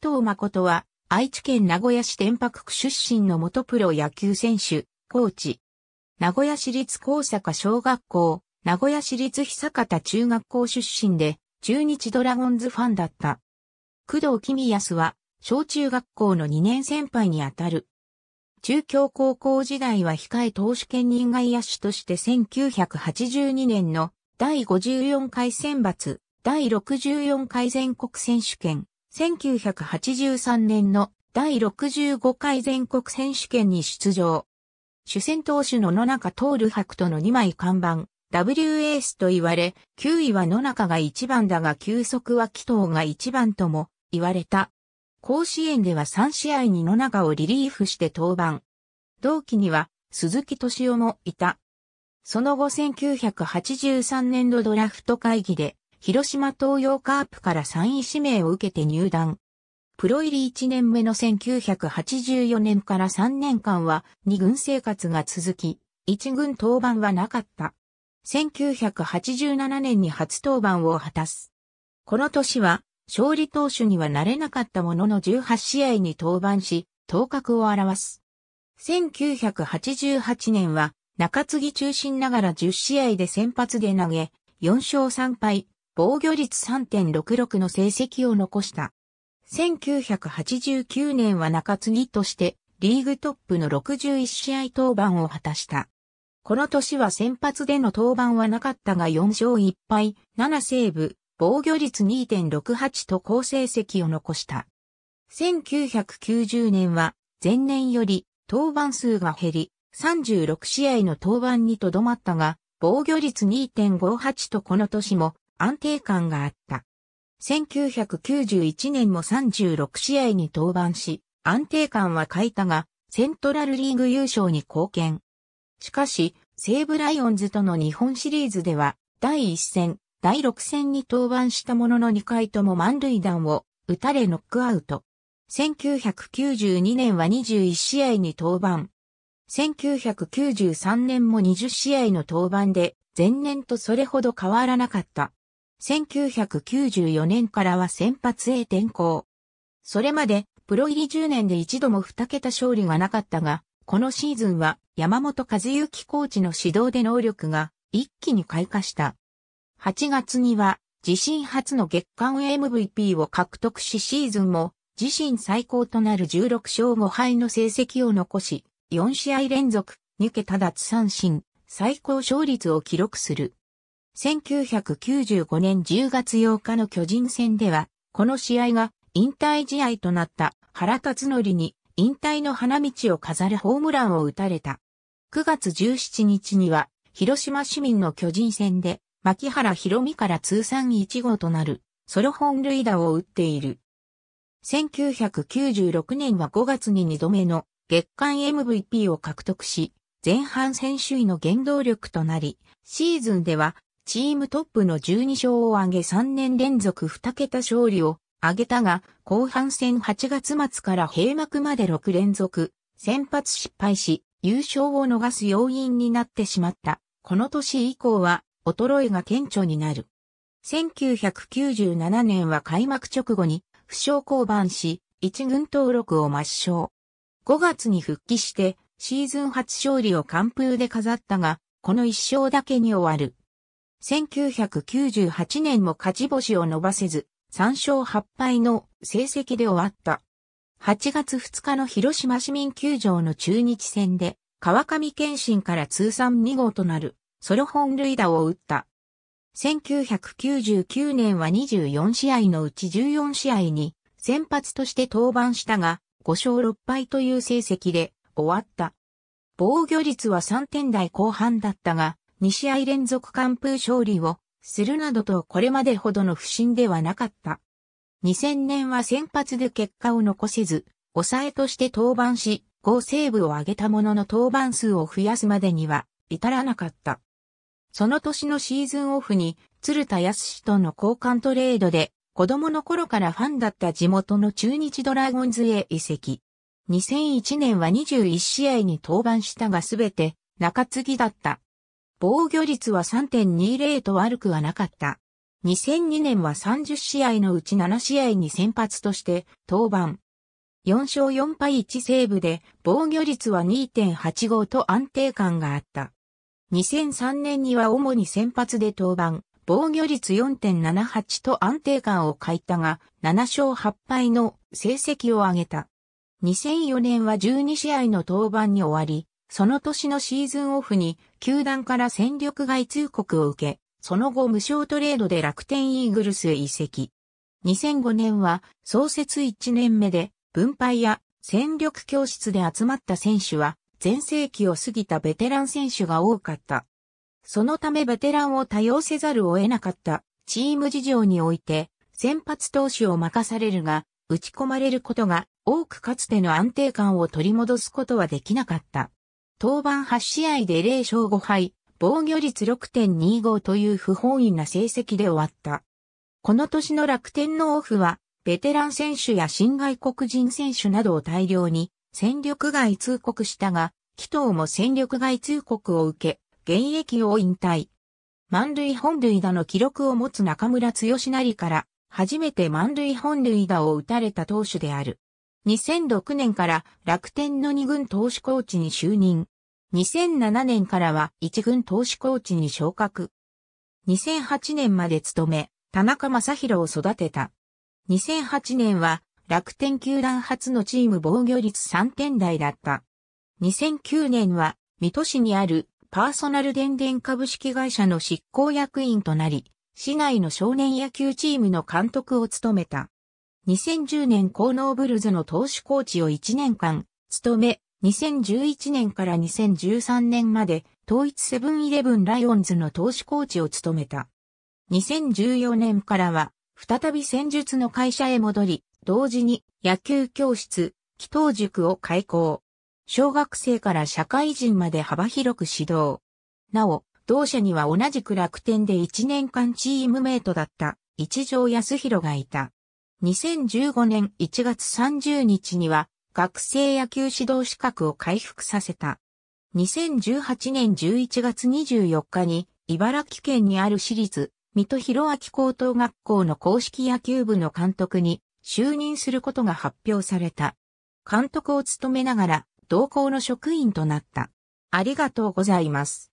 藤誠は、愛知県名古屋市天白区出身の元プロ野球選手、コーチ。名古屋市立高坂小学校、名古屋市立久方中学校出身で、中日ドラゴンズファンだった。工藤公康は、小中学校の2年先輩にあたる。中京高校時代は控え投手兼任外野手として1982年の第54回選抜、第64回全国選手権、1983年の第65回全国選手権に出場。主戦投手の野中徹白との2枚看板、W エースと言われ、9位は野中が1番だが球速は紀藤が1番とも言われた。甲子園では3試合に野中をリリーフして登板。同期には鈴木敏夫もいた。その後1983年度ドラフト会議で、広島東洋カープから3位指名を受けて入団。プロ入り1年目の1984年から3年間は2軍生活が続き、1軍登板はなかった。1987年に初登板を果たす。この年は勝利投手にはなれなかったものの18試合に登板し、頭角を現す。1988年は中継ぎ中心ながら10試合で先発で投げ、4勝3敗、防御率3.66の成績を残した。1989年は中継ぎとしてリーグトップの61試合登板を果たした。この年は先発での登板はなかったが4勝1敗、7セーブ、防御率2.68と好成績を残した。1990年は前年より登板数が減り、36試合の登板にとどまったが、防御率2.58とこの年も安定感があった。1991年も36試合に登板し、安定感は欠いたが、セントラルリーグ優勝に貢献。しかし、西武ライオンズとの日本シリーズでは、第1戦、第6戦に登板したものの2回とも満塁弾を打たれノックアウト。1992年は21試合に登板。1993年も20試合の登板で、前年とそれほど変わらなかった。1994年からは先発へ転向。それまで、プロ入り10年で一度も2桁勝利がなかったが、このシーズンは山本和幸コーチの指導で能力が一気に開花した。8月には自身初の月間 MVP を獲得しシーズンも自身最高となる16勝5敗の成績を残し、4試合連続、2桁奪三振、最高勝率を記録する。1995年10月8日の巨人戦では、この試合が引退試合となった原辰則に引退の花道を飾るホームランを打たれた。9月17日には、広島市民の巨人戦で、牧原博美から通算1号となる、ソロ本塁打を打っている。1996年は5月に2度目の月間 MVP を獲得し、前半戦首位の原動力となり、シーズンではチームトップの12勝を挙げ3年連続2桁勝利を挙げたが、後半戦8月末から閉幕まで6連続、先発失敗し、優勝を逃す要因になってしまった。この年以降は、衰えが顕著になる。1997年は開幕直後に負傷降板し、一軍登録を抹消。5月に復帰してシーズン初勝利を完封で飾ったが、この一勝だけに終わる。1998年も勝ち星を伸ばせず、3勝8敗の成績で終わった。8月2日の広島市民球場の中日戦で、川上健信から通算2号となるソロ本塁打を打った。1999年は24試合のうち14試合に先発として登板したが、5勝6敗という成績で終わった。防御率は3点台後半だったが、2試合連続完封勝利をするなどとこれまでほどの不振ではなかった。2000年は先発で結果を残せず、抑えとして登板し、5セーブを上げたものの登板数を増やすまでには至らなかった。その年のシーズンオフに、鶴田康との交換トレードで子供の頃からファンだった地元の中日ドラゴンズへ移籍。2001年は21試合に登板したがすべて中継ぎだった。防御率は3.20と悪くはなかった。2002年は30試合のうち7試合に先発として登板。4勝4敗1セーブで防御率は2.85と安定感があった。2003年には主に先発で登板、防御率4.78と安定感を欠いたが、7勝8敗の成績を上げた。2004年は12試合の登板に終わり、その年のシーズンオフに球団から戦力外通告を受け、その後無償トレードで楽天イーグルスへ移籍。2005年は創設1年目で分配や戦力教室で集まった選手は全盛期を過ぎたベテラン選手が多かった。そのためベテランを多用せざるを得なかったチーム事情において先発投手を任されるが打ち込まれることが多くかつての安定感を取り戻すことはできなかった。当番8試合で0勝5敗、防御率6.25という不本意な成績で終わった。この年の楽天のオフは、ベテラン選手や新外国人選手などを大量に戦力外通告したが、紀藤も戦力外通告を受け、現役を引退。満塁本塁打の記録を持つ中村剛成から、初めて満塁本塁打を打たれた投手である。2006年から楽天の2軍投手コーチに就任。2007年からは1軍投手コーチに昇格。2008年まで務め、田中正宏を育てた。2008年は楽天球団初のチーム防御率3点台だった。2009年は水戸市にあるパーソナル電電株式会社の執行役員となり、市内の少年野球チームの監督を務めた。2010年高能ブルズの投手コーチを1年間務め、2011年から2013年まで統一セブンイレブンライオンズの投手コーチを務めた。2014年からは再び戦術の会社へ戻り、同時に野球教室、祈祷塾を開校。小学生から社会人まで幅広く指導。なお、同社には同じく楽天で1年間チームメイトだった一条康弘がいた。2015年1月30日には学生野球指導資格を回復させた。2018年11月24日に茨城県にある私立水戸広明高等学校の公式野球部の監督に就任することが発表された。監督を務めながら同校の職員となった。ありがとうございます。